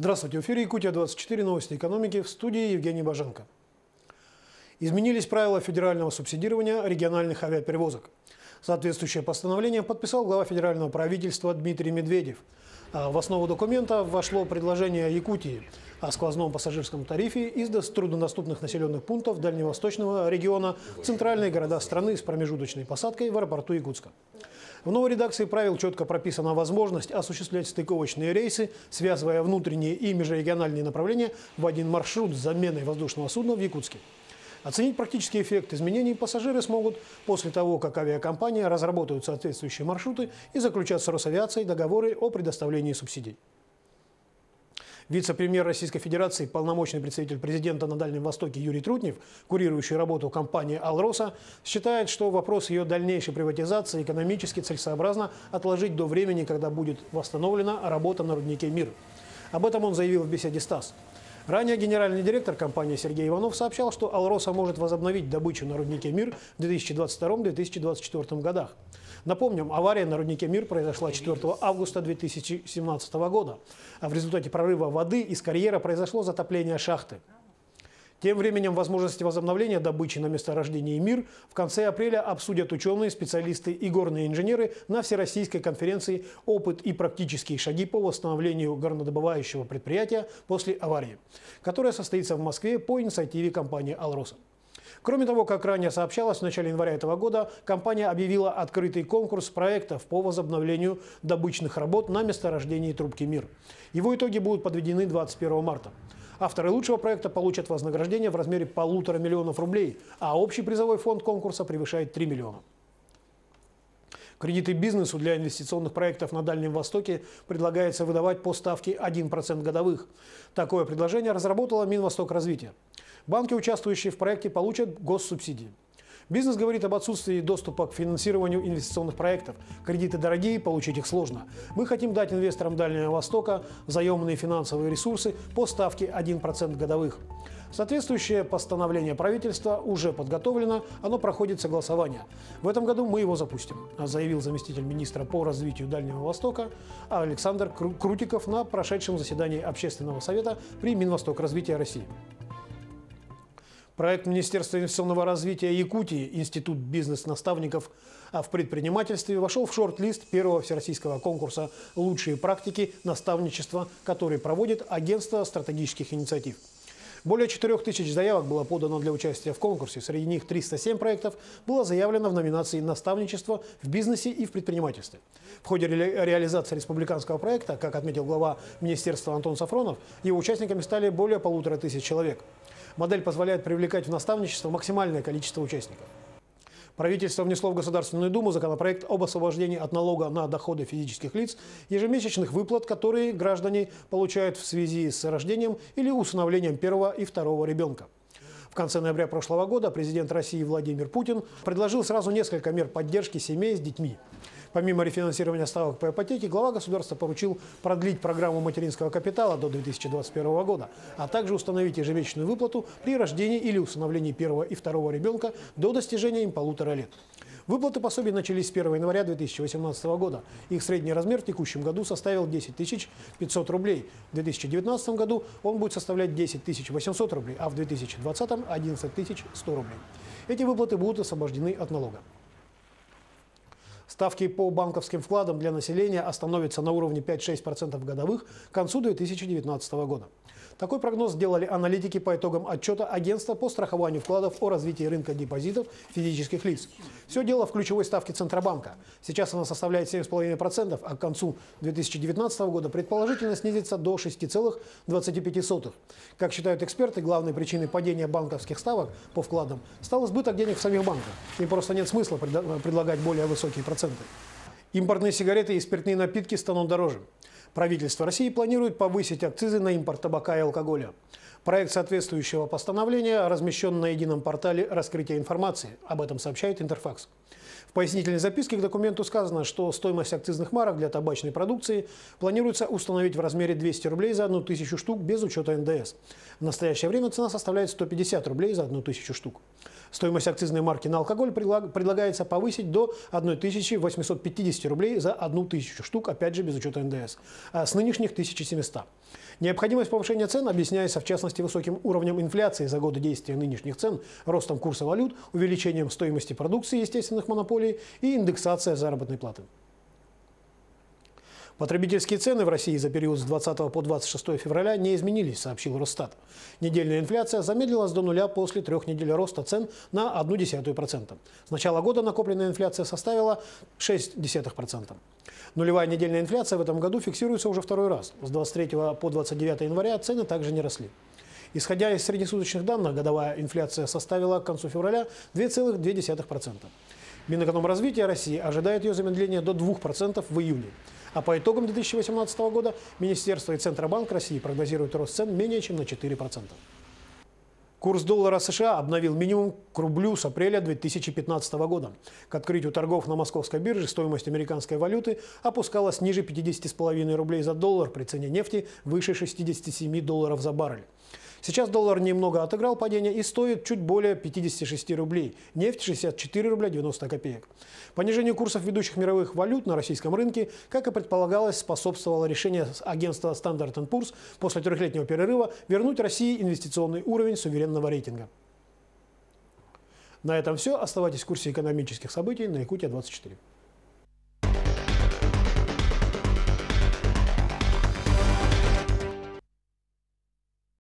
Здравствуйте, в эфире Якутия-24, новости экономики, в студии Евгений Баженко. Изменились правила федерального субсидирования региональных авиаперевозок. Соответствующее постановление подписал глава федерального правительства Дмитрий Медведев. А в основу документа вошло предложение Якутии о сквозном пассажирском тарифе из труднодоступных населенных пунктов дальневосточного региона в центральные города страны с промежуточной посадкой в аэропорту Якутска. В новой редакции правил четко прописана возможность осуществлять стыковочные рейсы, связывая внутренние и межрегиональные направления в один маршрут с заменой воздушного судна в Якутске. Оценить практический эффект изменений пассажиры смогут после того, как авиакомпания разработают соответствующие маршруты и заключат с Росавиацией договоры о предоставлении субсидий. Вице-премьер Российской Федерации, полномочный представитель президента на Дальнем Востоке Юрий Трутнев, курирующий работу компании «Алроса», считает, что вопрос ее дальнейшей приватизации экономически целесообразно отложить до времени, когда будет восстановлена работа на руднике «Мир». Об этом он заявил в беседе «Стас». Ранее генеральный директор компании Сергей Иванов сообщал, что «Алроса» может возобновить добычу на руднике «Мир» в 2022-2024 годах. Напомним, авария на руднике «Мир» произошла 4 августа 2017 года, а в результате прорыва воды из карьера произошло затопление шахты. Тем временем возможности возобновления добычи на месторождении «Мир» в конце апреля обсудят ученые, специалисты и горные инженеры на Всероссийской конференции «Опыт и практические шаги по восстановлению горнодобывающего предприятия после аварии», которая состоится в Москве по инициативе компании «Алроса». Кроме того, как ранее сообщалось, в начале января этого года компания объявила открытый конкурс проектов по возобновлению добычных работ на месторождении трубки «Мир». Его итоги будут подведены 21 марта. Авторы лучшего проекта получат вознаграждение в размере полутора миллионов рублей, а общий призовой фонд конкурса превышает 3 миллиона. Кредиты бизнесу для инвестиционных проектов на Дальнем Востоке предлагается выдавать по ставке 1% годовых. Такое предложение разработала Минвосток развития. Банки, участвующие в проекте, получат госсубсидии. Бизнес говорит об отсутствии доступа к финансированию инвестиционных проектов. Кредиты дорогие, получить их сложно. Мы хотим дать инвесторам Дальнего Востока заемные финансовые ресурсы по ставке 1% годовых. Соответствующее постановление правительства уже подготовлено, оно проходит согласование. В этом году мы его запустим, заявил заместитель министра по развитию Дальнего Востока Александр Крутиков на прошедшем заседании Общественного совета при Минвосток развития России. Проект Министерства инвестиционного развития Якутии «Институт бизнес-наставников в предпринимательстве» вошел в шорт-лист первого всероссийского конкурса «Лучшие практики наставничества», который проводит Агентство стратегических инициатив. Более 4 тысяч заявок было подано для участия в конкурсе. Среди них 307 проектов было заявлено в номинации «Наставничество в бизнесе и в предпринимательстве». В ходе ре реализации республиканского проекта, как отметил глава министерства Антон Сафронов, его участниками стали более полутора тысяч человек. Модель позволяет привлекать в наставничество максимальное количество участников. Правительство внесло в Государственную Думу законопроект об освобождении от налога на доходы физических лиц ежемесячных выплат, которые граждане получают в связи с рождением или усыновлением первого и второго ребенка. В конце ноября прошлого года президент России Владимир Путин предложил сразу несколько мер поддержки семей с детьми. Помимо рефинансирования ставок по ипотеке, глава государства поручил продлить программу материнского капитала до 2021 года, а также установить ежемесячную выплату при рождении или усыновлении первого и второго ребенка до достижения им полутора лет. Выплаты пособий начались с 1 января 2018 года. Их средний размер в текущем году составил 10 500 рублей. В 2019 году он будет составлять 10 800 рублей, а в 2020 – 11 100 рублей. Эти выплаты будут освобождены от налога. Ставки по банковским вкладам для населения остановятся на уровне 5-6% годовых к концу 2019 года. Такой прогноз сделали аналитики по итогам отчета Агентства по страхованию вкладов о развитии рынка депозитов физических лиц. Все дело в ключевой ставке Центробанка. Сейчас она составляет 7,5%, а к концу 2019 года предположительно снизится до 6,25%. Как считают эксперты, главной причиной падения банковских ставок по вкладам стал избыток денег в самих банках. Им просто нет смысла предлагать более высокие проценты. Импортные сигареты и спиртные напитки станут дороже. Правительство России планирует повысить акцизы на импорт табака и алкоголя. Проект соответствующего постановления размещен на едином портале раскрытия информации. Об этом сообщает Интерфакс. В пояснительной записке к документу сказано, что стоимость акцизных марок для табачной продукции планируется установить в размере 200 рублей за одну тысячу штук без учета НДС. В настоящее время цена составляет 150 рублей за одну тысячу штук. Стоимость акцизной марки на алкоголь предлагается повысить до 1850 рублей за одну тысячу штук, опять же без учета НДС, а с нынешних 1700. Необходимость повышения цен объясняется в частности высоким уровнем инфляции за годы действия нынешних цен, ростом курса валют, увеличением стоимости продукции естественных монополий и индексация заработной платы. Потребительские цены в России за период с 20 по 26 февраля не изменились, сообщил Росстат. Недельная инфляция замедлилась до нуля после трех недель роста цен на 0,1%. С начала года накопленная инфляция составила 0,6%. Нулевая недельная инфляция в этом году фиксируется уже второй раз. С 23 по 29 января цены также не росли. Исходя из среднесуточных данных, годовая инфляция составила к концу февраля 2,2%. Минэкономразвития России ожидает ее замедления до 2% в июле. А по итогам 2018 года Министерство и Центробанк России прогнозируют рост цен менее чем на 4%. Курс доллара США обновил минимум к рублю с апреля 2015 года. К открытию торгов на московской бирже стоимость американской валюты опускалась ниже 50,5 рублей за доллар при цене нефти выше 67 долларов за баррель. Сейчас доллар немного отыграл падение и стоит чуть более 56 рублей. Нефть 64 рубля 90 копеек. Понижению курсов ведущих мировых валют на российском рынке, как и предполагалось, способствовало решение агентства Standard Poor's после трехлетнего перерыва вернуть России инвестиционный уровень суверенного рейтинга. На этом все. Оставайтесь в курсе экономических событий на Якутия 24.